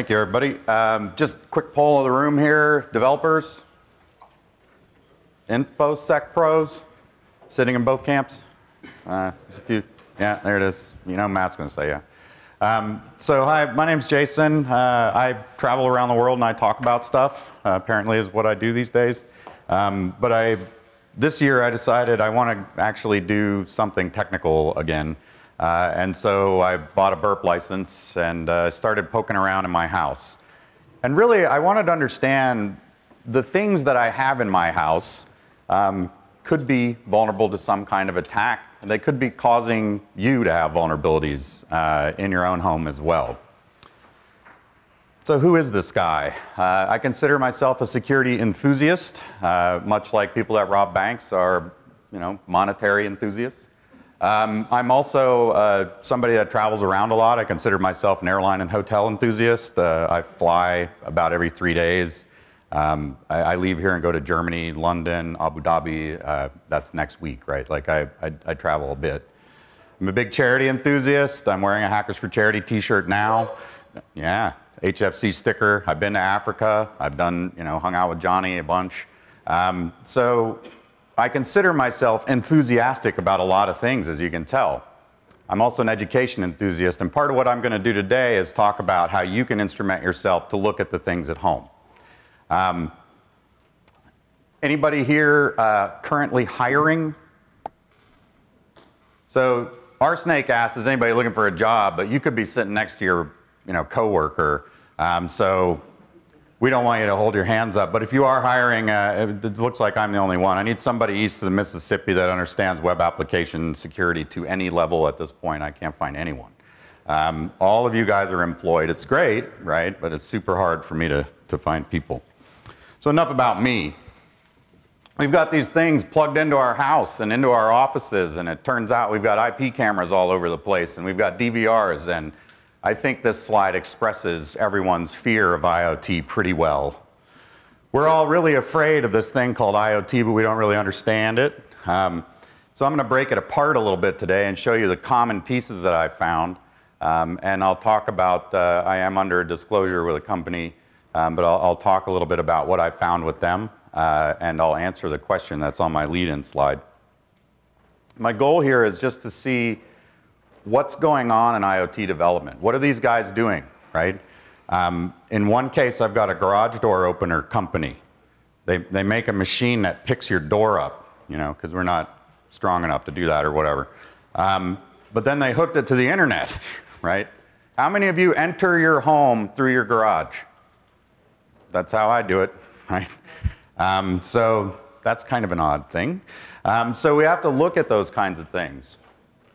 Thank you, everybody. Um, just quick poll of the room here. Developers? InfoSec pros? Sitting in both camps? Uh, just a few. Yeah, there it is. You know Matt's going to say yeah. Um, so hi, my name's Jason. Uh, I travel around the world and I talk about stuff. Uh, apparently is what I do these days. Um, but I, this year I decided I want to actually do something technical again. Uh, and so I bought a burp license and uh, started poking around in my house. And really, I wanted to understand the things that I have in my house um, could be vulnerable to some kind of attack. They could be causing you to have vulnerabilities uh, in your own home as well. So, who is this guy? Uh, I consider myself a security enthusiast, uh, much like people that rob banks are, you know, monetary enthusiasts. Um, I'm also uh, somebody that travels around a lot. I consider myself an airline and hotel enthusiast. Uh, I fly about every three days. Um, I, I, leave here and go to Germany, London, Abu Dhabi. Uh, that's next week, right? Like I, I, I, travel a bit. I'm a big charity enthusiast. I'm wearing a Hackers for Charity T-shirt now. Yeah, HFC sticker. I've been to Africa. I've done, you know, hung out with Johnny a bunch. Um, so I consider myself enthusiastic about a lot of things, as you can tell. I'm also an education enthusiast, and part of what I'm going to do today is talk about how you can instrument yourself to look at the things at home. Um, anybody here uh, currently hiring? So our snake asked, is anybody looking for a job? But you could be sitting next to your you know, coworker. Um, so we don't want you to hold your hands up. But if you are hiring, uh, it looks like I'm the only one. I need somebody east of the Mississippi that understands web application security to any level at this point. I can't find anyone. Um, all of you guys are employed. It's great, right? But it's super hard for me to, to find people. So enough about me. We've got these things plugged into our house and into our offices, and it turns out we've got IP cameras all over the place, and we've got DVRs, and I think this slide expresses everyone's fear of IoT pretty well. We're all really afraid of this thing called IoT, but we don't really understand it. Um, so I'm going to break it apart a little bit today and show you the common pieces that I found. Um, and I'll talk about, uh, I am under a disclosure with a company, um, but I'll, I'll, talk a little bit about what I found with them, uh, and I'll answer the question that's on my lead-in slide. My goal here is just to see what's going on in IoT development? What are these guys doing, right? Um, in one case, I've got a garage door opener company. They, they make a machine that picks your door up, you know, because we're not strong enough to do that or whatever. Um, but then they hooked it to the internet, right? How many of you enter your home through your garage? That's how I do it, right? Um, so that's kind of an odd thing. Um, so we have to look at those kinds of things.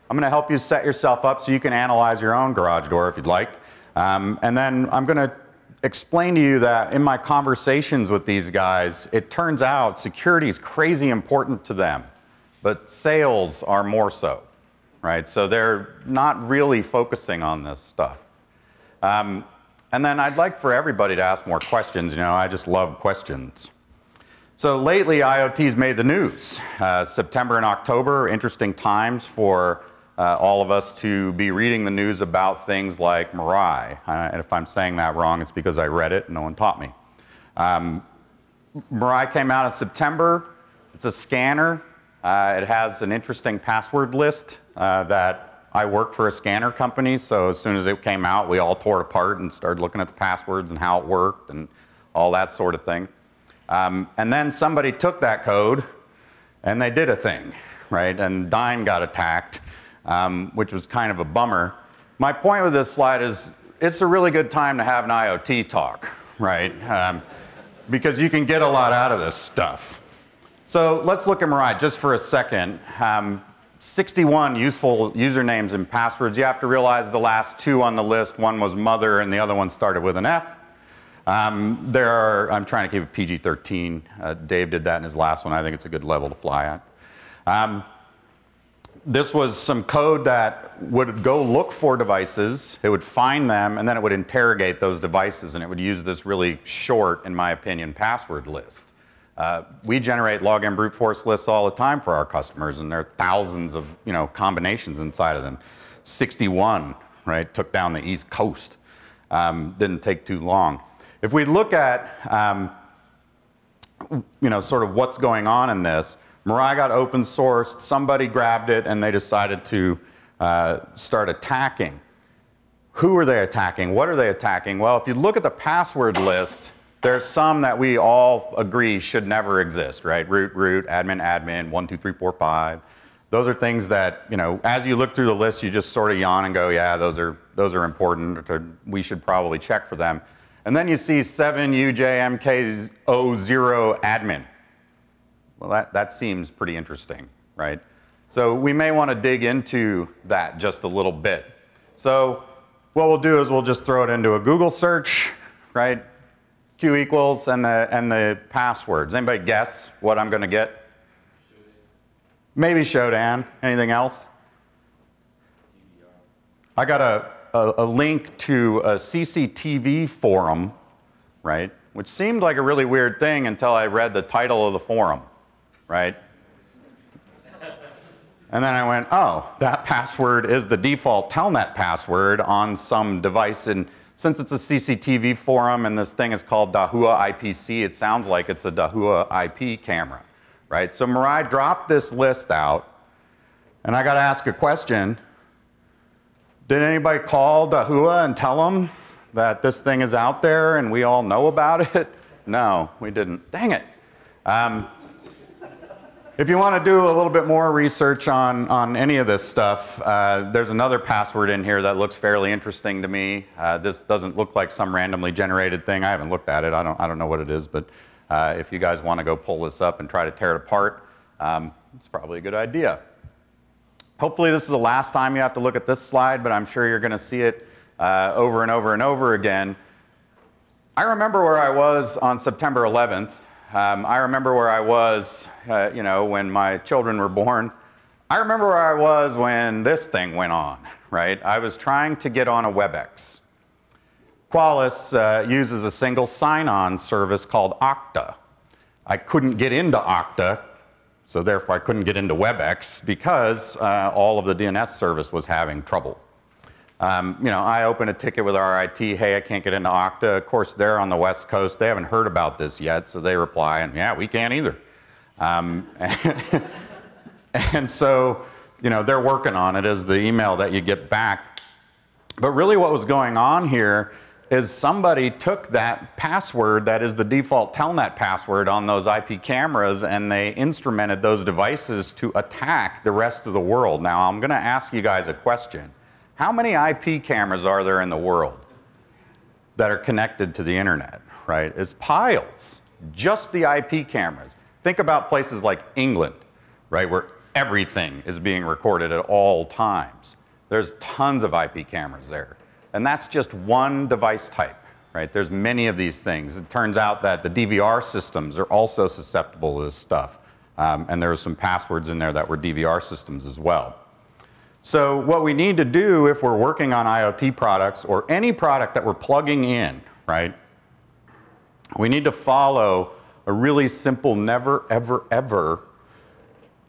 I'm going to help you set yourself up so you can analyze your own garage door if you'd like. Um, and then I'm going to explain to you that in my conversations with these guys, it turns out security is crazy important to them, but sales are more so, right? So they're not really focusing on this stuff. Um, and then I'd like for everybody to ask more questions. You know, I just love questions. So lately, IoT's made the news. Uh, September and October, interesting times for uh, all of us to be reading the news about things like Mirai. Uh, and if I'm saying that wrong, it's because I read it and no one taught me. Um, Mirai came out in September. It's a scanner. Uh, it has an interesting password list uh, that I work for a scanner company, so as soon as it came out, we all tore it apart and started looking at the passwords and how it worked and all that sort of thing. Um, and then somebody took that code and they did a thing, right? And Dyn got attacked um, which was kind of a bummer. My point with this slide is it's a really good time to have an IoT talk, right? Um, because you can get a lot out of this stuff. So let's look at Mirai just for a second. Um, 61 useful usernames and passwords. You have to realize the last two on the list, one was mother and the other one started with an F. Um, there are, I'm trying to keep it PG-13. Uh, Dave did that in his last one. I think it's a good level to fly at. Um, this was some code that would go look for devices, it would find them, and then it would interrogate those devices, and it would use this really short, in my opinion, password list. Uh, we generate login brute force lists all the time for our customers, and there are thousands of you know combinations inside of them. 61, right, took down the East Coast. Um, didn't take too long. If we look at, um, you know, sort of what's going on in this, Mirai got open sourced, somebody grabbed it, and they decided to uh, start attacking. Who are they attacking? What are they attacking? Well, if you look at the password list, there's some that we all agree should never exist, right? Root, root, admin, admin, one, two, three, four, five. Those are things that, you know, as you look through the list, you just sort of yawn and go, yeah, those are, those are important. We should probably check for them. And then you see 7UJMK0 admin. Well, that, that seems pretty interesting, right? So we may want to dig into that just a little bit. So what we'll do is we'll just throw it into a Google search, right? Q equals and the, and the passwords. Anybody guess what I'm going to get? Maybe Shodan. Anything else? I got a, a, a, link to a CCTV forum, right? Which seemed like a really weird thing until I read the title of the forum, right? And then I went, oh, that password is the default telnet password on some device. And since it's a CCTV forum and this thing is called Dahua IPC, it sounds like it's a Dahua IP camera, right? So Mirai dropped this list out, and I got to ask a question. Did anybody call Dahua and tell them that this thing is out there and we all know about it? No, we didn't. Dang it. Um, if you want to do a little bit more research on, on any of this stuff, uh, there's another password in here that looks fairly interesting to me. Uh, this doesn't look like some randomly generated thing. I haven't looked at it. I don't, I don't know what it is, but uh, if you guys want to go pull this up and try to tear it apart, um, it's probably a good idea. Hopefully this is the last time you have to look at this slide, but I'm sure you're going to see it uh, over and over and over again. I remember where I was on September 11th. Um, I remember where I was, uh, you know, when my children were born. I remember where I was when this thing went on, right? I was trying to get on a WebEx. Qualys uh, uses a single sign-on service called Okta. I couldn't get into Okta, so therefore I couldn't get into WebEx because uh, all of the DNS service was having trouble. Um, you know, I open a ticket with RIT, hey, I can't get into Okta. Of course, they're on the West Coast. They haven't heard about this yet, so they reply, and yeah, we can't either. Um, and so, you know, they're working on it as the email that you get back. But really what was going on here is somebody took that password that is the default telnet password on those IP cameras and they instrumented those devices to attack the rest of the world. Now, I'm going to ask you guys a question. How many IP cameras are there in the world that are connected to the internet, right? It's piles, just the IP cameras. Think about places like England, right, where everything is being recorded at all times. There's tons of IP cameras there. And that's just one device type, right? There's many of these things. It turns out that the DVR systems are also susceptible to this stuff. Um, and there are some passwords in there that were DVR systems as well. So what we need to do if we're working on IoT products or any product that we're plugging in, right, we need to follow a really simple never, ever, ever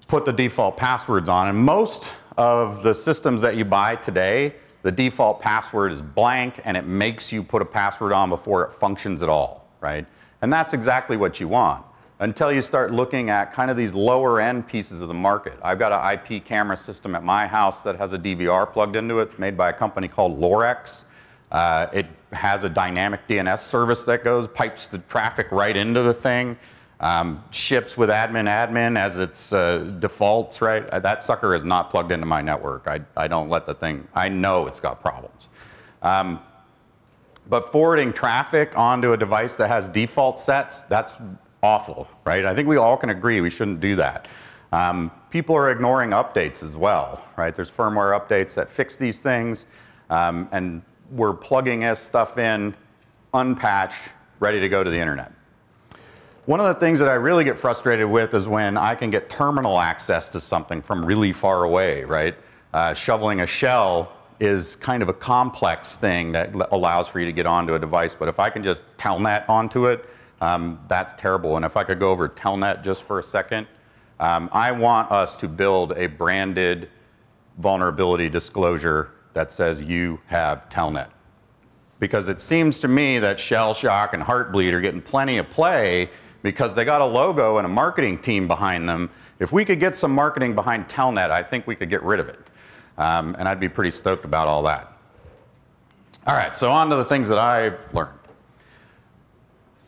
put the default passwords on. And most of the systems that you buy today, the default password is blank and it makes you put a password on before it functions at all, right? And that's exactly what you want until you start looking at kind of these lower end pieces of the market. I've got an IP camera system at my house that has a DVR plugged into it. It's made by a company called Lorex. Uh, it has a dynamic DNS service that goes, pipes the traffic right into the thing, um, ships with admin admin as its uh, defaults, right? Uh, that sucker is not plugged into my network. I, I don't let the thing, I know it's got problems. Um, but forwarding traffic onto a device that has default sets, that's awful, right? I think we all can agree we shouldn't do that. Um, people are ignoring updates as well, right? There's firmware updates that fix these things, um, and we're plugging this stuff in, unpatched, ready to go to the internet. One of the things that I really get frustrated with is when I can get terminal access to something from really far away, right? Uh, shoveling a shell is kind of a complex thing that allows for you to get onto a device, but if I can just telnet onto it, um, that's terrible. And if I could go over Telnet just for a second, um, I want us to build a branded vulnerability disclosure that says you have Telnet. because it seems to me that Shell Shock and Heartbleed are getting plenty of play because they got a logo and a marketing team behind them. If we could get some marketing behind Telnet, I think we could get rid of it. Um, and I'd be pretty stoked about all that. All right, so on to the things that I've learned.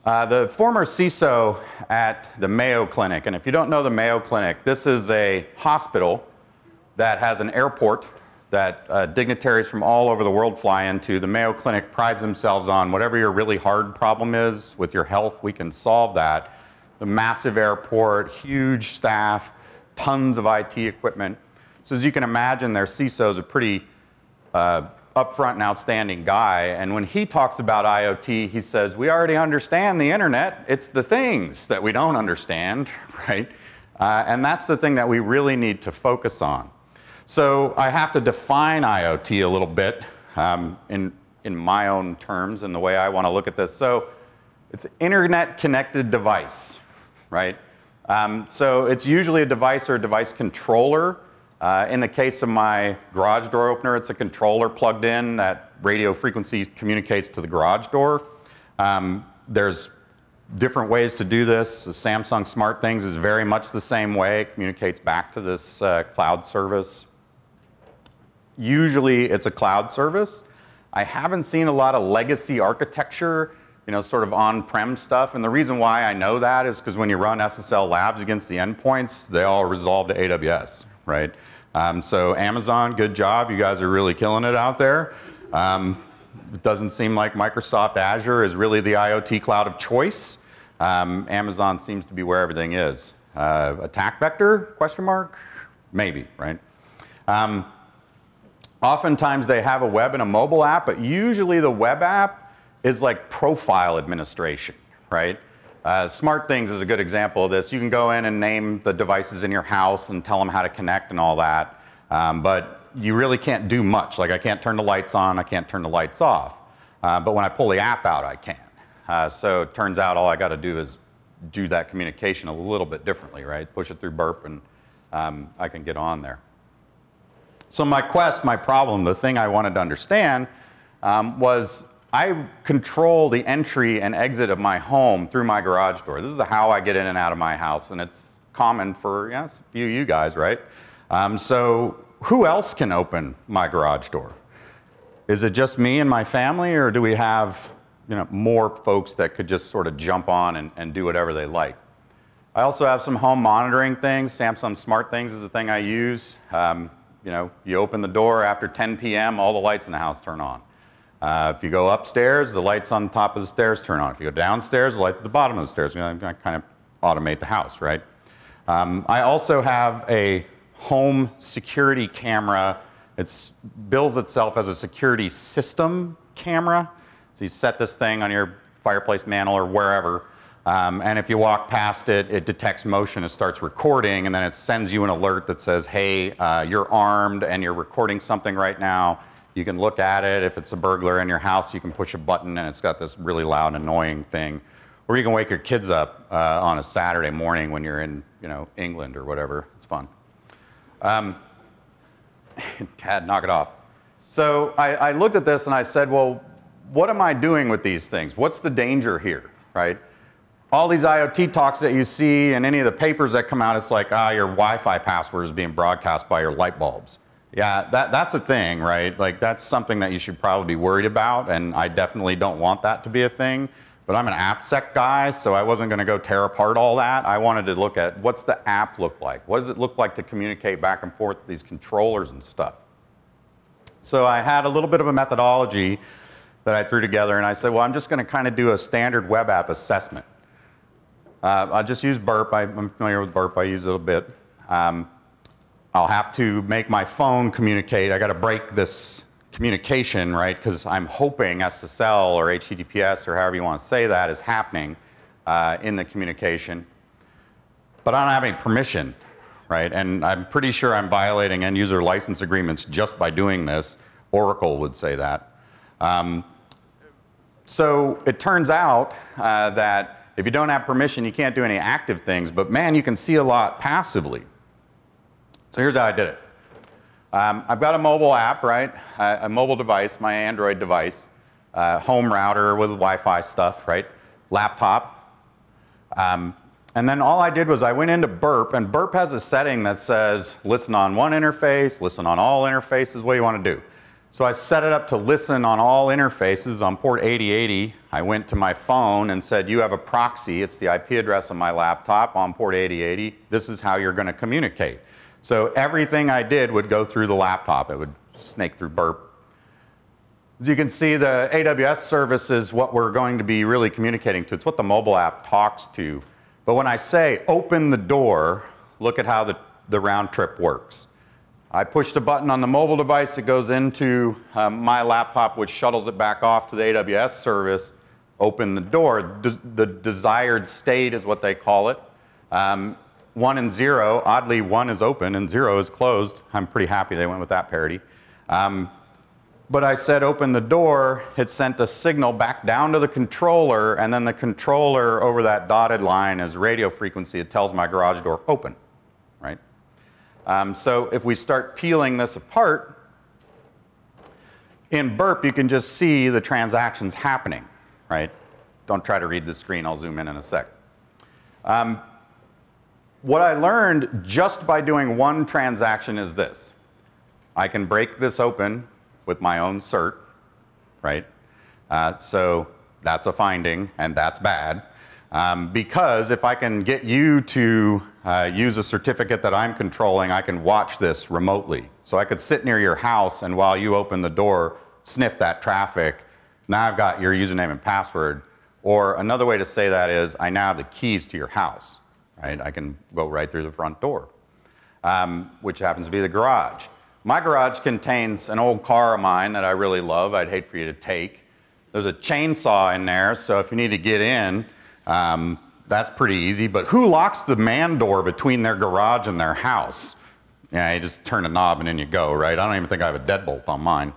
Uh, the former CISO at the Mayo Clinic, and if you don't know the Mayo Clinic, this is a hospital that has an airport that uh, dignitaries from all over the world fly into. The Mayo Clinic prides themselves on whatever your really hard problem is with your health, we can solve that. The massive airport, huge staff, tons of IT equipment. So as you can imagine, their CISO is a pretty uh, upfront and outstanding guy. And when he talks about IoT, he says, we already understand the internet. It's the things that we don't understand, right? Uh, and that's the thing that we really need to focus on. So I have to define IoT a little bit um, in, in my own terms and the way I want to look at this. So it's an internet connected device, right? Um, so it's usually a device or a device controller. Uh, in the case of my garage door opener, it's a controller plugged in that radio frequency communicates to the garage door. Um, there's different ways to do this. The Samsung SmartThings is very much the same way. It communicates back to this uh, cloud service. Usually it's a cloud service. I haven't seen a lot of legacy architecture, you know, sort of on-prem stuff. And the reason why I know that is because when you run SSL labs against the endpoints, they all resolve to AWS, right? Um, so Amazon, good job. You guys are really killing it out there. Um, it doesn't seem like Microsoft Azure is really the IoT cloud of choice. Um, Amazon seems to be where everything is. Uh, attack vector, question mark? Maybe, right? Um, Oftentimes they have a web and a mobile app, but usually the web app is like profile administration, right? Uh, SmartThings is a good example of this. You can go in and name the devices in your house and tell them how to connect and all that, um, but you really can't do much. Like I can't turn the lights on, I can't turn the lights off. Uh, but when I pull the app out, I can. Uh, so it turns out all I got to do is do that communication a little bit differently, right? Push it through burp and um, I can get on there. So my quest, my problem, the thing I wanted to understand um, was I control the entry and exit of my home through my garage door. This is how I get in and out of my house, and it's common for yes, a few of you guys, right? Um, so who else can open my garage door? Is it just me and my family, or do we have you know, more folks that could just sort of jump on and, and do whatever they like? I also have some home monitoring things. Samsung SmartThings is the thing I use. Um, you know, you open the door after 10 p.m., all the lights in the house turn on. Uh, if you go upstairs, the lights on the top of the stairs turn on. If you go downstairs, the lights at the bottom of the stairs. Know, kind of automate the house, right? Um, I also have a home security camera. It bills itself as a security system camera. So you set this thing on your fireplace mantle or wherever, um, and if you walk past it, it detects motion, it starts recording, and then it sends you an alert that says, hey, uh, you're armed and you're recording something right now. You can look at it. If it's a burglar in your house, you can push a button and it's got this really loud, annoying thing. Or you can wake your kids up uh, on a Saturday morning when you're in, you know, England or whatever. It's fun. Um, Dad, knock it off. So I, I looked at this and I said, well, what am I doing with these things? What's the danger here, right? all these IoT talks that you see and any of the papers that come out, it's like, ah, your Wi-Fi password is being broadcast by your light bulbs. Yeah, that, that's a thing, right? Like that's something that you should probably be worried about, and I definitely don't want that to be a thing. But I'm an AppSec guy, so I wasn't going to go tear apart all that. I wanted to look at what's the app look like? What does it look like to communicate back and forth with these controllers and stuff? So I had a little bit of a methodology that I threw together, and I said, well, I'm just going to kind of do a standard web app assessment. Uh, I'll just use Burp. I'm familiar with Burp. I use it a bit. Um, I'll have to make my phone communicate. I got to break this communication, right? Because I'm hoping SSL or HTTPS or however you want to say that is happening uh, in the communication. But I don't have any permission, right? And I'm pretty sure I'm violating end user license agreements just by doing this. Oracle would say that. Um, so it turns out uh, that if you don't have permission, you can't do any active things, but man, you can see a lot passively. So here's how I did it. Um, I've got a mobile app, right? a mobile device, my Android device. uh, home router with Wi-Fi stuff, right? Laptop. Um, and then all I did was I went into Burp, and Burp has a setting that says listen on one interface, listen on all interfaces, what do you want to do? So I set it up to listen on all interfaces on port 8080. I went to my phone and said, you have a proxy, it's the IP address of my laptop on port 8080. This is how you're going to communicate. So everything I did would go through the laptop. It would snake through burp. As you can see, the AWS service is what we're going to be really communicating to. It's what the mobile app talks to. But when I say open the door, look at how the, the round trip works. I push the button on the mobile device, it goes into um, my laptop, which shuttles it back off to the AWS service, open the door. the desired state is what they call it. Um, one and zero, oddly, one is open and zero is closed. I'm pretty happy they went with that parity. Um, but I said open the door, it sent a signal back down to the controller, and then the controller over that dotted line is radio frequency. It tells my garage door open, right? Um, so if we start peeling this apart, in Burp, you can just see the transactions happening, right? Don't try to read the screen, I'll zoom in in a sec. Um, what I learned just by doing one transaction is this. I can break this open with my own cert, right? Uh, so that's a finding, and that's bad. Um, because if I can get you to uh, use a certificate that I'm controlling, I can watch this remotely. So I could sit near your house and while you open the door, sniff that traffic. Now I've got your username and password. Or another way to say that is I now have the keys to your house. Right? I can go right through the front door, um, which happens to be the garage. My garage contains an old car of mine that I really love. I'd hate for you to take. There's a chainsaw in there, so if you need to get in, um, that's pretty easy. But who locks the man door between their garage and their house? Yeah, you just turn a knob and then you go, right? I don't even think I have a deadbolt on mine.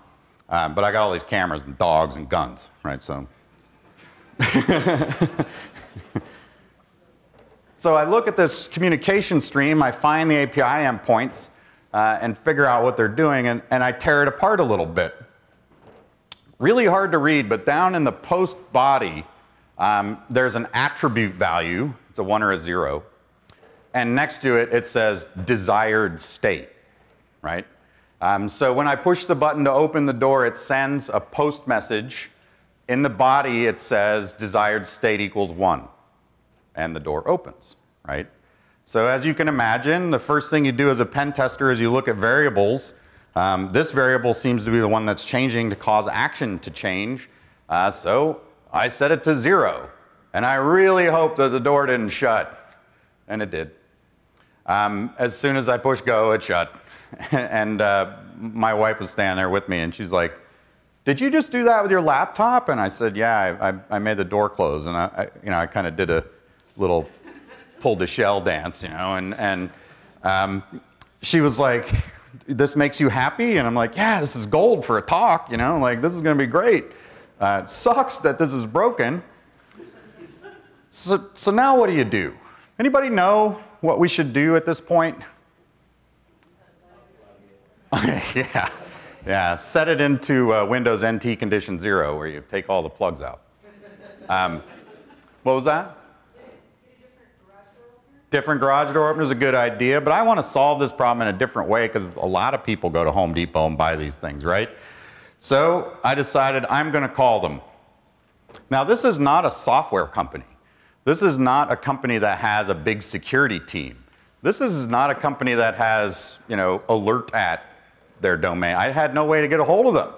Um, but I got all these cameras and dogs and guns, right? So. so I look at this communication stream, I find the API endpoints, uh, and figure out what they're doing, and, and I tear it apart a little bit. Really hard to read, but down in the post body, um, there's an attribute value, it's a one or a zero, and next to it, it says desired state, right? Um, so when I push the button to open the door, it sends a post message. In the body, it says desired state equals one, and the door opens, right? So as you can imagine, the first thing you do as a pen tester is you look at variables. Um, this variable seems to be the one that's changing to cause action to change. Uh, so I set it to zero. And I really hope that the door didn't shut. And it did. Um, as soon as I pushed go, it shut. and uh, my wife was standing there with me, and she's like, did you just do that with your laptop? And I said, yeah, I, I, I made the door close. And I, I you know, I kind of did a little pulled the shell dance, you know, and, and um, she was like, this makes you happy? And I'm like, yeah, this is gold for a talk, you know, like this is going to be great. Uh, it sucks that this is broken. So, so now what do you do? Anybody know what we should do at this point? yeah, yeah. Set it into uh, Windows NT condition zero, where you take all the plugs out. Um, what was that? Different garage door opener is a good idea, but I want to solve this problem in a different way because a lot of people go to Home Depot and buy these things, right? So I decided I'm going to call them. Now, this is not a software company. This is not a company that has a big security team. This is not a company that has, you know, alert at their domain. I had no way to get a hold of them.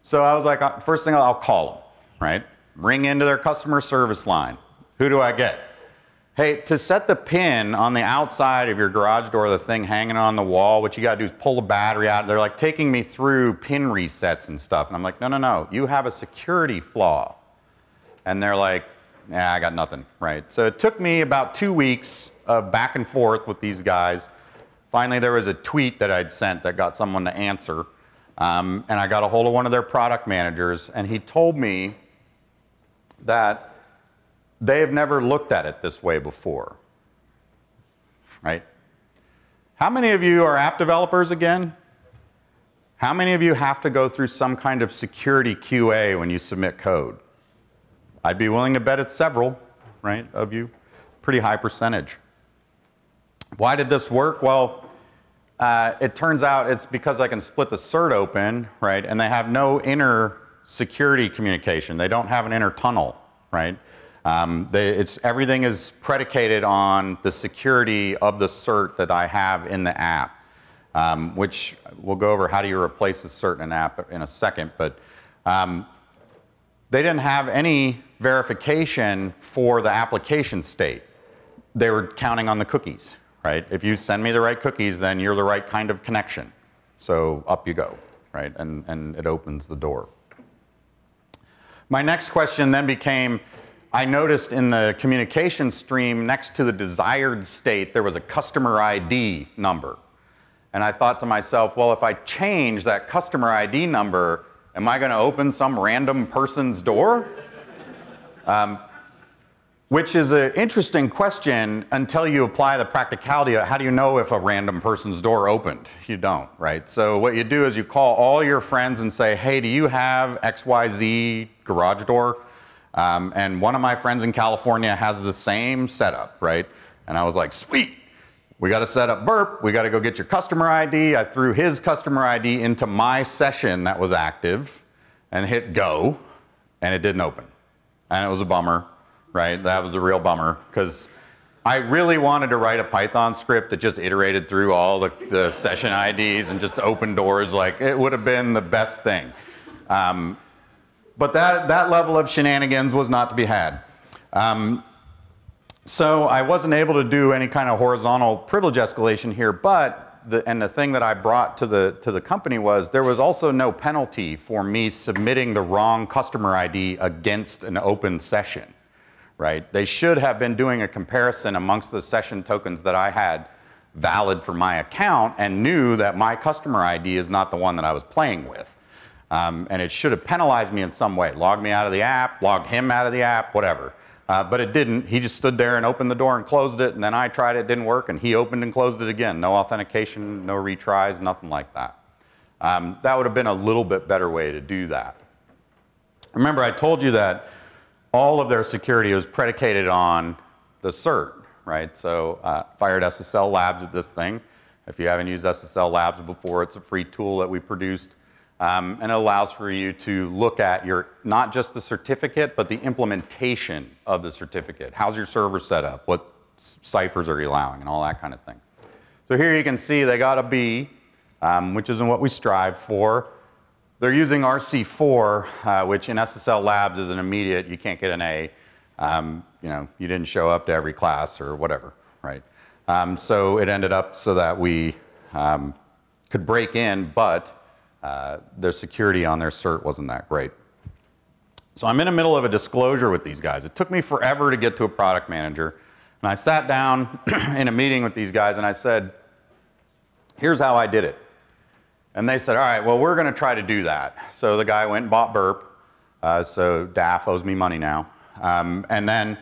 So I was like, uh, first thing I'll call them, right? Ring into their customer service line. Who do I get? Hey, to set the pin on the outside of your garage door, the thing hanging on the wall, what you got to do is pull the battery out. They're like taking me through pin resets and stuff. And I'm like, no, no, no, you have a security flaw. And they're like, yeah, I got nothing, right? So it took me about two weeks of back and forth with these guys. Finally, there was a tweet that I'd sent that got someone to answer. Um, and I got a hold of one of their product managers, and he told me that they have never looked at it this way before. Right? How many of you are app developers again? How many of you have to go through some kind of security QA when you submit code? I'd be willing to bet it's several, right, of you. Pretty high percentage. Why did this work? Well, uh, it turns out it's because I can split the cert open, right, and they have no inner security communication. They don't have an inner tunnel, right? Um, it's, everything is predicated on the security of the cert that I have in the app, um, which we'll go over how do you replace the cert in an app in a second. But um, they didn't have any verification for the application state. They were counting on the cookies, right? If you send me the right cookies, then you're the right kind of connection. So up you go, right? And, and it opens the door. My next question then became, I noticed in the communication stream next to the desired state, there was a customer ID number. And I thought to myself, well, if I change that customer ID number, am I going to open some random person's door? Um, which is an interesting question until you apply the practicality of how do you know if a random person's door opened? You don't, right? So what you do is you call all your friends and say, hey, do you have XYZ garage door? Um, and one of my friends in California has the same setup, right? And I was like, sweet, we got to set up burp. We got to go get your customer ID. I threw his customer ID into my session that was active and hit go, and it didn't open. And it was a bummer, right? That was a real bummer because I really wanted to write a Python script that just iterated through all the, the session IDs and just opened doors. Like it would have been the best thing. Um, but that, that level of shenanigans was not to be had. Um, so I wasn't able to do any kind of horizontal privilege escalation here, but the, and the thing that I brought to the, to the company was there was also no penalty for me submitting the wrong customer ID against an open session, right? They should have been doing a comparison amongst the session tokens that I had valid for my account and knew that my customer ID is not the one that I was playing with. Um, and it should have penalized me in some way, logged me out of the app, logged him out of the app, whatever. Uh, but it didn't. He just stood there and opened the door and closed it, and then I tried it, didn't work, and he opened and closed it again. No authentication, no retries, nothing like that. Um, that would have been a little bit better way to do that. Remember, I told you that all of their security was predicated on the cert, right? So uh, fired SSL Labs at this thing. If you haven't used SSL Labs before, it's a free tool that we produced um, and allows for you to look at your, not just the certificate, but the implementation of the certificate. How's your server set up? What ciphers are you allowing? And all that kind of thing. So here you can see they got a B, um, which isn't what we strive for. They're using RC4, uh, which in SSL Labs is an immediate, you can't get an A. Um, you know, you didn't show up to every class or whatever, right? Um, so it ended up so that we um, could break in, but uh, their security on their cert wasn't that great. So I'm in the middle of a disclosure with these guys. It took me forever to get to a product manager. And I sat down in a meeting with these guys and I said, here's how I did it. And they said, all right, well, we're going to try to do that. So the guy went and bought Burp. Uh, so Daf owes me money now. Um, and then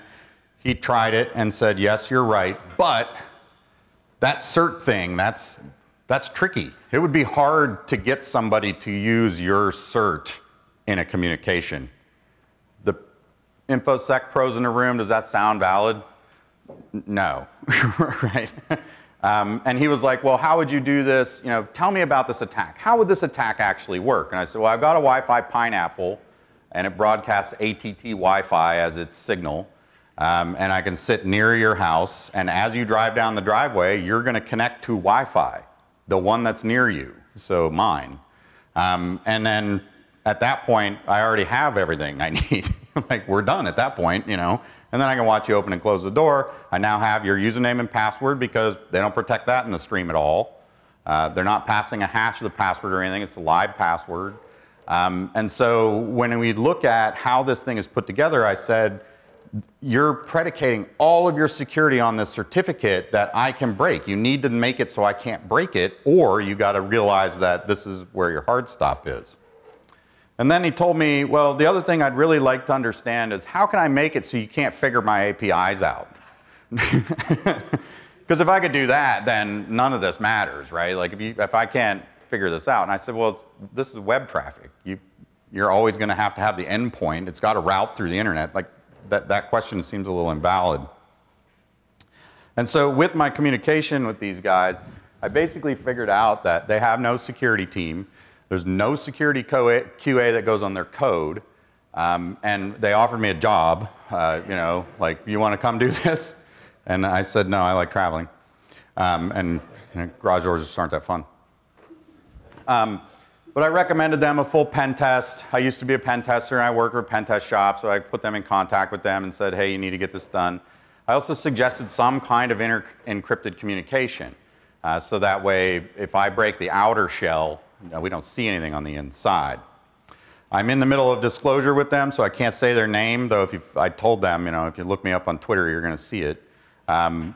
he tried it and said, yes, you're right. But that cert thing, that's, that's tricky. It would be hard to get somebody to use your cert in a communication. The InfoSec pros in the room, does that sound valid? No, right? Um, and he was like, well, how would you do this? You know, tell me about this attack. How would this attack actually work? And I said, well, I've got a Wi-Fi pineapple, and it broadcasts ATT Wi-Fi as its signal. Um, and I can sit near your house, and as you drive down the driveway, you're going to connect to Wi-Fi the one that's near you, so mine. Um, and then at that point, I already have everything I need. like we're done at that point, you know. And then I can watch you open and close the door. I now have your username and password because they don't protect that in the stream at all. Uh, they're not passing a hash of the password or anything. It's a live password. Um, and so when we look at how this thing is put together, I said, you're predicating all of your security on this certificate that I can break. You need to make it so I can't break it, or you got to realize that this is where your hard stop is. And then he told me, well, the other thing I'd really like to understand is how can I make it so you can't figure my APIs out? Because if I could do that, then none of this matters, right? Like if, you, if I can't figure this out. And I said, well, this is web traffic. You, you're always going to have to have the endpoint. It's got to route through the internet. Like that, that question seems a little invalid. And so with my communication with these guys, I basically figured out that they have no security team. There's no security QA that goes on their code. Um, and they offered me a job, uh, you know, like, you want to come do this? And I said, no, I like traveling. Um, and you know, garage doors just aren't that fun. Um, but I recommended them a full pen test. I used to be a pen tester, and I worked with pen test shops, so I put them in contact with them and said, hey, you need to get this done. I also suggested some kind of encrypted communication. Uh, so that way, if I break the outer shell, we don't see anything on the inside. I'm in the middle of disclosure with them, so I can't say their name, though if I told them, you know, if you look me up on Twitter, you're going to see it. Um,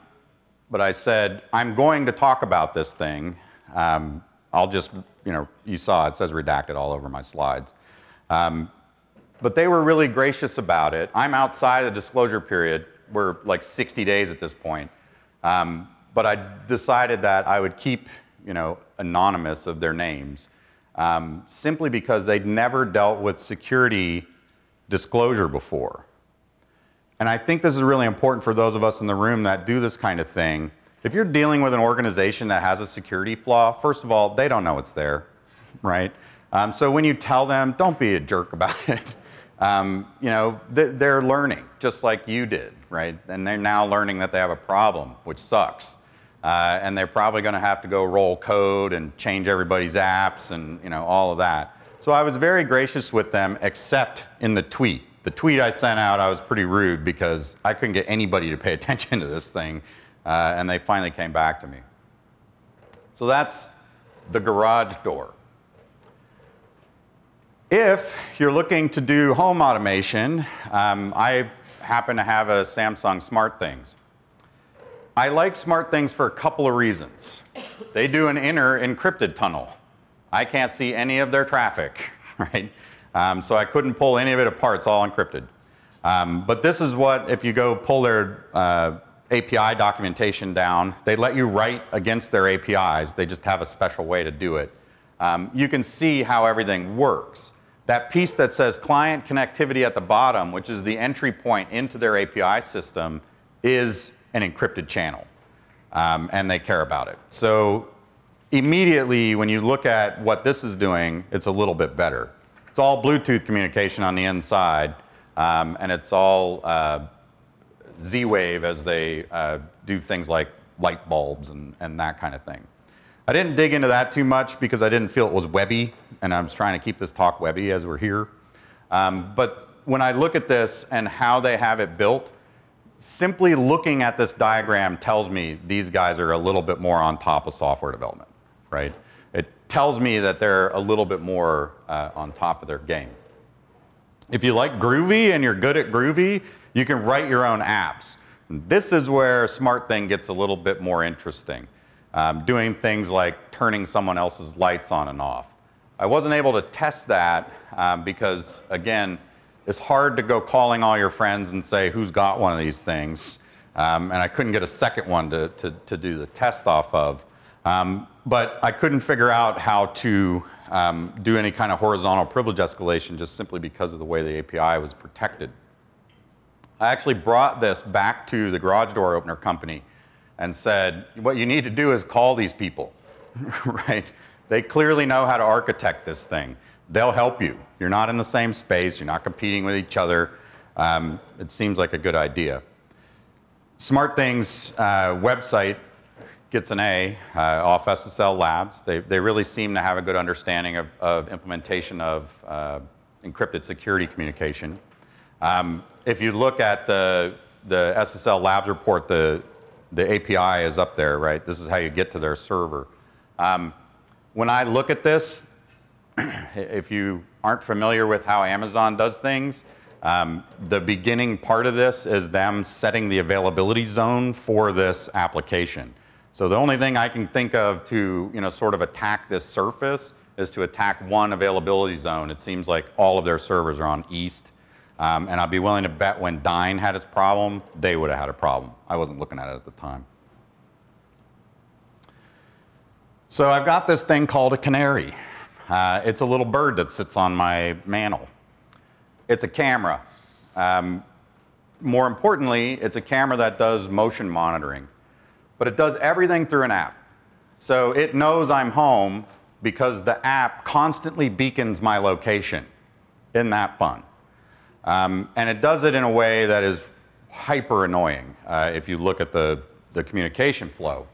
but I said, I'm going to talk about this thing. Um, I'll just, you know, you saw it says redacted all over my slides. Um, but they were really gracious about it. I'm outside the disclosure period. We're like 60 days at this point. Um, but I decided that I would keep you know, anonymous of their names um, simply because they'd never dealt with security disclosure before. And I think this is really important for those of us in the room that do this kind of thing. If you're dealing with an organization that has a security flaw, first of all, they don't know it's there, right? Um, so when you tell them, don't be a jerk about it. Um, you know, they're learning just like you did, right? And they're now learning that they have a problem, which sucks. Uh, and they're probably going to have to go roll code and change everybody's apps and you know all of that. So I was very gracious with them, except in the tweet. The tweet I sent out, I was pretty rude because I couldn't get anybody to pay attention to this thing, uh, and they finally came back to me. So that's the garage door. If you're looking to do home automation, um, I happen to have a Samsung SmartThings. I like SmartThings for a couple of reasons. They do an inner encrypted tunnel. I can't see any of their traffic, right? Um, so I couldn't pull any of it apart. It's all encrypted. Um, but this is what, if you go pull their uh, API documentation down, they let you write against their APIs. They just have a special way to do it. Um, you can see how everything works. That piece that says client connectivity at the bottom, which is the entry point into their API system, is an encrypted channel, um, and they care about it. So immediately, when you look at what this is doing, it's a little bit better. It's all Bluetooth communication on the inside, um, and it's all uh, Z-Wave as they uh, do things like light bulbs and, and that kind of thing. I didn't dig into that too much because I didn't feel it was webby, and I was trying to keep this talk webby as we're here. Um, but when I look at this and how they have it built, simply looking at this diagram tells me these guys are a little bit more on top of software development, right? It tells me that they're a little bit more uh, on top of their game. If you like Groovy and you're good at Groovy, you can write your own apps. This is where SmartThing gets a little bit more interesting. Um, doing things like turning someone else's lights on and off. I wasn't able to test that um, because, again, it's hard to go calling all your friends and say, who's got one of these things? Um, and I couldn't get a second one to, to, to do the test off of. Um, but I couldn't figure out how to um, do any kind of horizontal privilege escalation just simply because of the way the API was protected. I actually brought this back to the garage door opener company and said, what you need to do is call these people, right? They clearly know how to architect this thing they'll help you. You're not in the same space, you're not competing with each other. Um, it seems like a good idea. SmartThings uh, website gets an A uh, off SSL Labs. They, they really seem to have a good understanding of, of implementation of uh, encrypted security communication. Um, if you look at the, the SSL Labs report, the, the API is up there, right? This is how you get to their server. Um, when I look at this, if you aren't familiar with how Amazon does things, um, the beginning part of this is them setting the availability zone for this application. So the only thing I can think of to you know, sort of attack this surface is to attack one availability zone. It seems like all of their servers are on east. Um, and I'd be willing to bet when Dyn had its problem, they would have had a problem. I wasn't looking at it at the time. So I've got this thing called a canary. Uh, it's a little bird that sits on my mantle. It's a camera. Um, more importantly, it's a camera that does motion monitoring, but it does everything through an app. So it knows I'm home because the app constantly beacons my location. Isn't that fun? Um, and it does it in a way that is hyper annoying uh, if you look at the, the communication flow.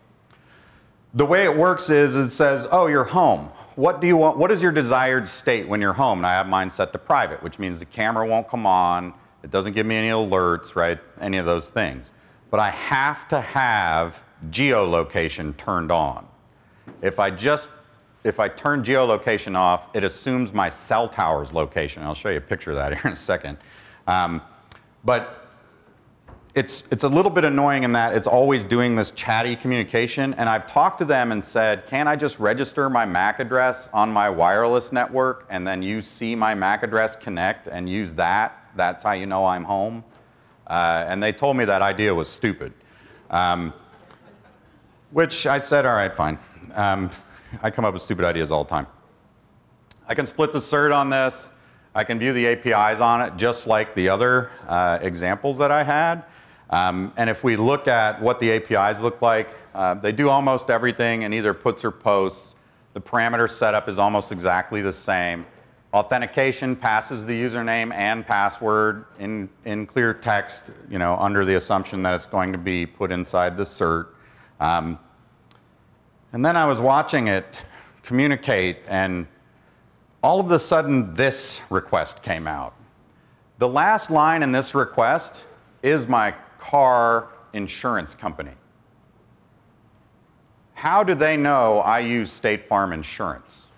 The way it works is it says, oh, you're home. What do you want? What is your desired state when you're home? And I have mine set to private, which means the camera won't come on. It doesn't give me any alerts, right? Any of those things. But I have to have geolocation turned on. If I just if I turn geolocation off, it assumes my cell tower's location. I'll show you a picture of that here in a second. Um, but it's, it's a little bit annoying in that it's always doing this chatty communication. And I've talked to them and said, can I just register my MAC address on my wireless network and then you see my MAC address connect and use that? That's how you know I'm home. Uh, and they told me that idea was stupid. Um, which I said, all right, fine. Um, I come up with stupid ideas all the time. I can split the cert on this. I can view the APIs on it just like the other uh, examples that I had. Um, and if we look at what the APIs look like, uh, they do almost everything in either puts or posts. The parameter setup is almost exactly the same. Authentication passes the username and password in, in clear text, you know, under the assumption that it's going to be put inside the cert. Um, and then I was watching it communicate, and all of a sudden, this request came out. The last line in this request is my car insurance company. How do they know I use State Farm insurance?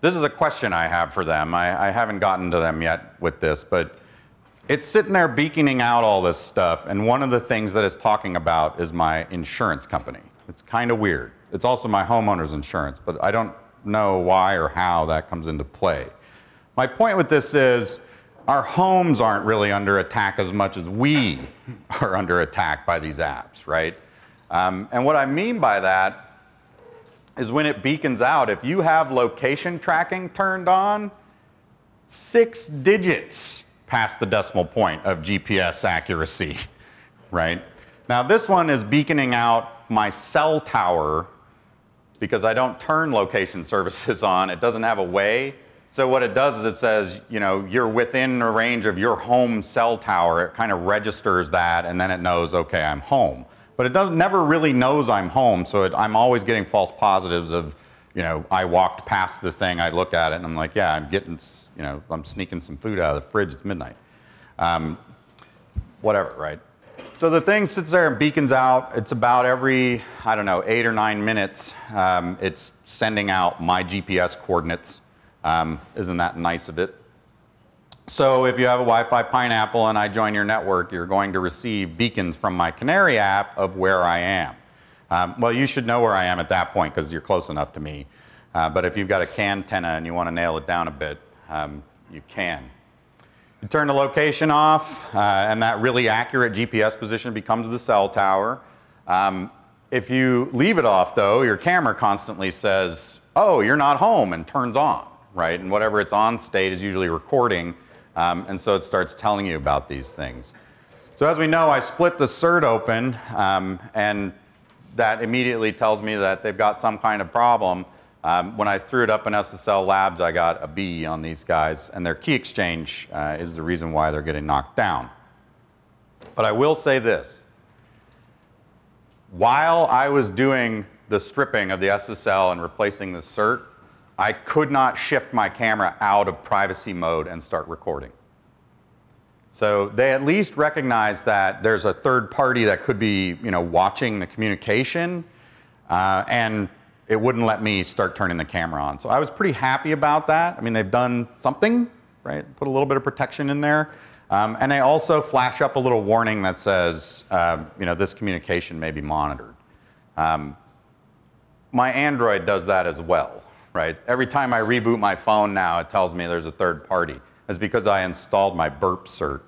This is a question I have for them. I, I, haven't gotten to them yet with this, but it's sitting there beaconing out all this stuff, and one of the things that it's talking about is my insurance company. It's kind of weird. It's also my homeowner's insurance, but I don't know why or how that comes into play. My point with this is our homes aren't really under attack as much as we are under attack by these apps, right? Um, and what I mean by that is when it beacons out, if you have location tracking turned on, six digits past the decimal point of GPS accuracy, right? Now this one is beaconing out my cell tower because I don't turn location services on. It doesn't have a way. So what it does is it says, you know, you're within a range of your home cell tower. It kind of registers that, and then it knows, okay, I'm home. But it does, never really knows I'm home, so it, I'm always getting false positives of, you know, I walked past the thing, I look at it, and I'm like, yeah, I'm getting, you know, I'm sneaking some food out of the fridge, it's midnight. Um, whatever, right? So the thing sits there and beacons out. It's about every, I don't know, eight or nine minutes. Um, it's sending out my GPS coordinates. Um, isn't that nice of it? So if you have a Wi-Fi Pineapple and I join your network, you're going to receive beacons from my Canary app of where I am. Um, well, you should know where I am at that point because you're close enough to me. Uh, but if you've got a can antenna and you want to nail it down a bit, um, you can. You turn the location off, uh, and that really accurate GPS position becomes the cell tower. Um, if you leave it off, though, your camera constantly says, oh, you're not home, and turns on, right? And whatever it's on state is usually recording, um, and so it starts telling you about these things. So as we know, I split the cert open, um, and that immediately tells me that they've got some kind of problem. Um, when I threw it up in SSL Labs, I got a B on these guys, and their key exchange uh, is the reason why they're getting knocked down. But I will say this. While I was doing the stripping of the SSL and replacing the cert, I could not shift my camera out of privacy mode and start recording. So they at least recognize that there's a third party that could be you know, watching the communication uh, and it wouldn't let me start turning the camera on. So I was pretty happy about that. I mean, they've done something, right? Put a little bit of protection in there. Um, and they also flash up a little warning that says, uh, you know, this communication may be monitored. Um, my Android does that as well, right? Every time I reboot my phone now, it tells me there's a third party. It's because I installed my burp cert.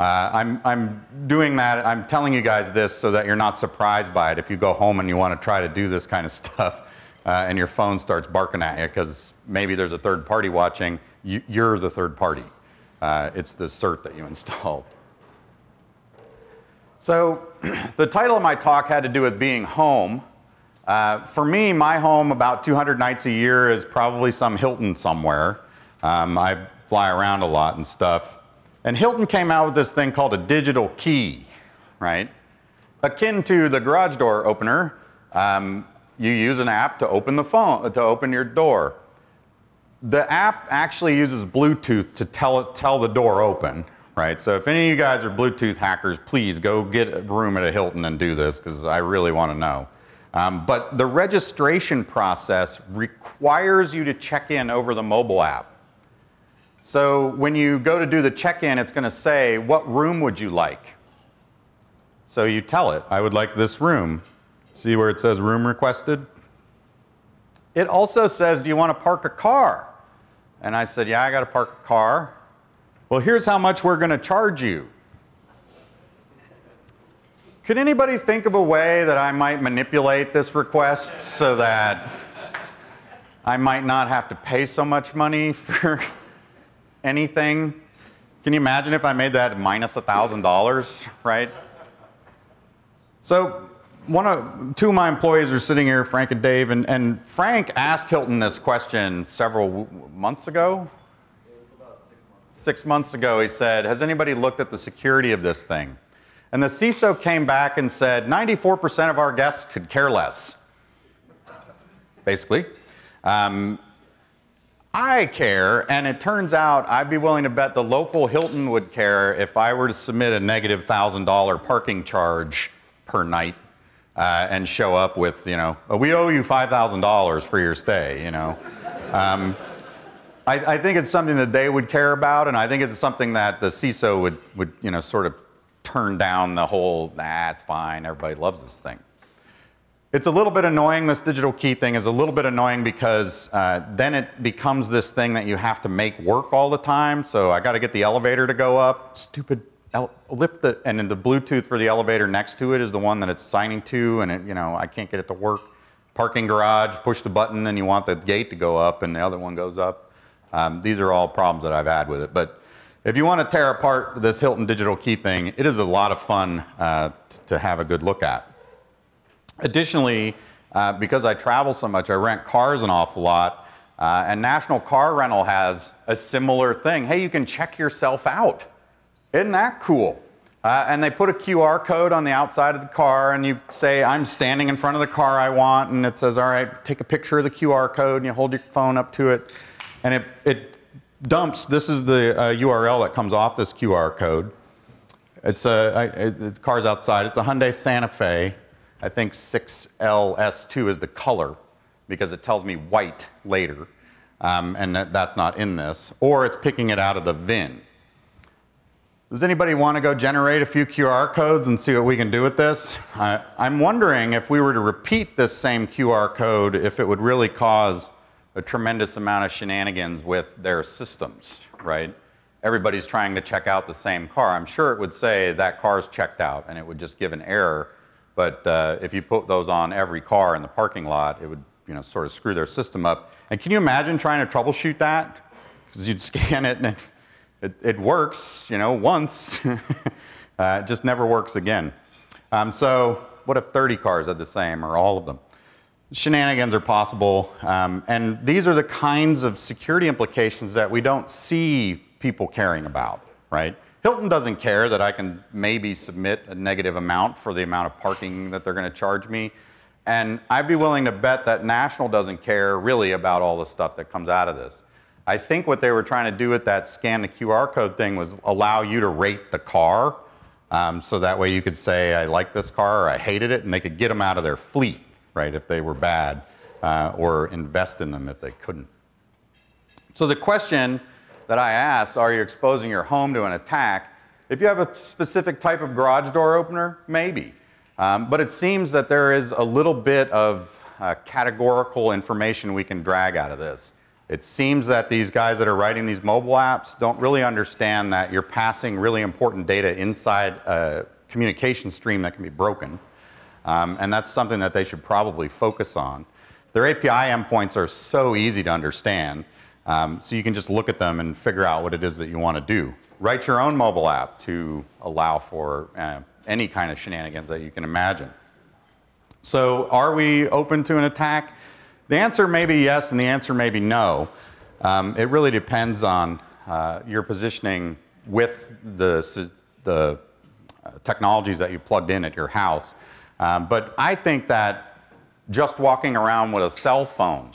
Uh, I'm, I'm doing that, I'm telling you guys this so that you're not surprised by it if you go home and you want to try to do this kind of stuff uh, and your phone starts barking at you because maybe there's a third party watching, you, are the third party. Uh, it's the cert that you installed. So the title of my talk had to do with being home. Uh, for me, my home about 200 nights a year is probably some Hilton somewhere. Um, I fly around a lot and stuff. And Hilton came out with this thing called a digital key, right? Akin to the garage door opener, um, you use an app to open the phone, to open your door. The app actually uses Bluetooth to tell it, tell the door open, right? So if any of you guys are Bluetooth hackers, please go get a room at a Hilton and do this because I really want to know. Um, but the registration process requires you to check in over the mobile app. So when you go to do the check-in, it's going to say, what room would you like? So you tell it, I would like this room. See where it says room requested? It also says, do you want to park a car? And I said, yeah, I got to park a car. Well, here's how much we're going to charge you. Could anybody think of a way that I might manipulate this request so that I might not have to pay so much money for anything? Can you imagine if I made that minus $1,000, right? So one of, two of my employees are sitting here, Frank and Dave, and, and Frank asked Hilton this question several months ago. Six months. six months ago, he said, has anybody looked at the security of this thing? And the CISO came back and said 94% of our guests could care less, basically. Um, I care, and it turns out I'd be willing to bet the local Hilton would care if I were to submit a negative $1,000 parking charge per night uh, and show up with, you know, we owe you $5,000 for your stay, you know. Um, I, I, think it's something that they would care about, and I think it's something that the CISO would, would you know, sort of turn down the whole, nah, it's fine, everybody loves this thing. It's a little bit annoying, this digital key thing is a little bit annoying because uh, then it becomes this thing that you have to make work all the time. So I got to get the elevator to go up. Stupid, lift the, and then the Bluetooth for the elevator next to it is the one that it's signing to, and it, you know, I can't get it to work. Parking garage, push the button, and you want the gate to go up, and the other one goes up. Um, these are all problems that I've had with it. But if you want to tear apart this Hilton digital key thing, it is a lot of fun uh, to have a good look at. Additionally, uh, because I travel so much, I rent cars an awful lot, uh, and National Car Rental has a similar thing. Hey, you can check yourself out. Isn't that cool? Uh, and they put a QR code on the outside of the car, and you say, I'm standing in front of the car I want, and it says, all right, take a picture of the QR code, and you hold your phone up to it, and it, it dumps, this is the uh, URL that comes off this QR code. It's a, it's car's outside. It's a Hyundai Santa Fe. I think 6LS2 is the color because it tells me white later, um, and that, that's not in this. Or it's picking it out of the VIN. Does anybody want to go generate a few QR codes and see what we can do with this? I'm wondering if we were to repeat this same QR code, if it would really cause a tremendous amount of shenanigans with their systems, right? Everybody's trying to check out the same car. I'm sure it would say that car's checked out and it would just give an error. But uh, if you put those on every car in the parking lot, it would you know, sort of screw their system up. And can you imagine trying to troubleshoot that? Because you'd scan it and it, it, works, you know, once. uh, it just never works again. Um, so what if 30 cars had the same or all of them? shenanigans are possible. Um, and these are the kinds of security implications that we don't see people caring about, right? Hilton doesn't care that I can maybe submit a negative amount for the amount of parking that they're going to charge me. And I'd be willing to bet that National doesn't care really about all the stuff that comes out of this. I think what they were trying to do with that scan the QR code thing was allow you to rate the car. Um, so that way you could say, I like this car or I hated it, and they could get them out of their fleet right, if they were bad, uh, or invest in them if they couldn't. So the question that I asked, are you exposing your home to an attack? If you have a specific type of garage door opener, maybe. Um, but it seems that there is a little bit of uh, categorical information we can drag out of this. It seems that these guys that are writing these mobile apps don't really understand that you're passing really important data inside a communication stream that can be broken. Um, and that's something that they should probably focus on. Their API endpoints are so easy to understand, um, so you can just look at them and figure out what it is that you want to do. Write your own mobile app to allow for uh, any kind of shenanigans that you can imagine. So, are we open to an attack? The answer may be yes, and the answer may be no. Um, it really depends on uh, your positioning with the, the uh, technologies that you plugged in at your house. Um, but I think that just walking around with a cell phone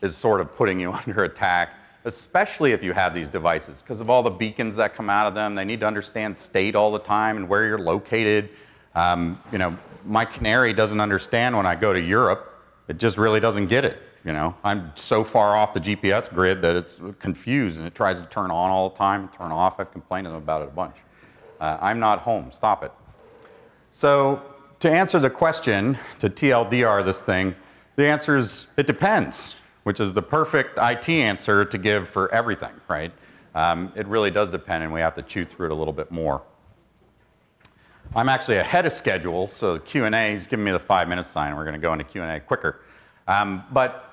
is sort of putting you under attack, especially if you have these devices, because of all the beacons that come out of them. They need to understand state all the time and where you're located. Um, you know, my canary doesn't understand when I go to Europe. It just really doesn't get it. You know, I'm so far off the GPS grid that it's confused and it tries to turn on all the time turn off. I've complained to them about it a bunch. Uh, I'm not home. Stop it. So to answer the question, to TLDR this thing, the answer is it depends, which is the perfect IT answer to give for everything, right? Um, it really does depend, and we have to chew through it a little bit more. I'm actually ahead of schedule, so Q&A is giving me the five minute sign. We're going to go into Q&A quicker. Um, but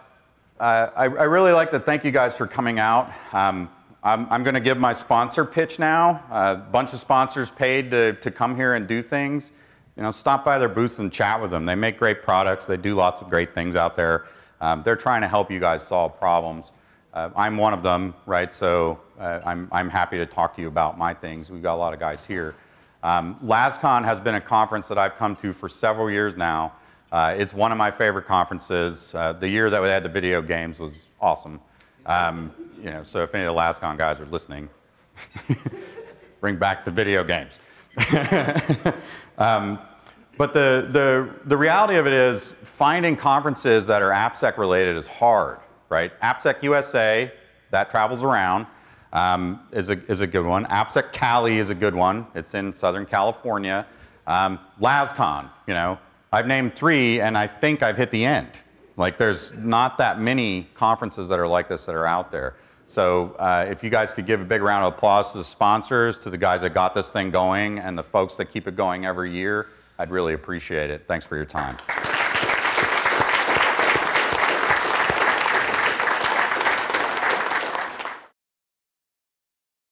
uh, I, I, really like to thank you guys for coming out. Um, I'm, I'm going to give my sponsor pitch now. A bunch of sponsors paid to, to come here and do things. You know, stop by their booths and chat with them. They make great products. They do lots of great things out there. Um, they're trying to help you guys solve problems. Uh, I'm one of them, right? So uh, I'm, I'm happy to talk to you about my things. We've got a lot of guys here. Um, LASCON has been a conference that I've come to for several years now. Uh, it's one of my favorite conferences. Uh, the year that we had the video games was awesome. Um, you know, so if any of the LASCON guys are listening, bring back the video games. um, but the, the, the reality of it is finding conferences that are AppSec related is hard, right? AppSec USA, that travels around, um, is, a, is a good one. AppSec Cali is a good one. It's in Southern California. Um, LASCON, you know, I've named three, and I think I've hit the end. Like, there's not that many conferences that are like this that are out there. So, uh, if you guys could give a big round of applause to the sponsors, to the guys that got this thing going, and the folks that keep it going every year, I'd really appreciate it. Thanks for your time.